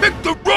Victory!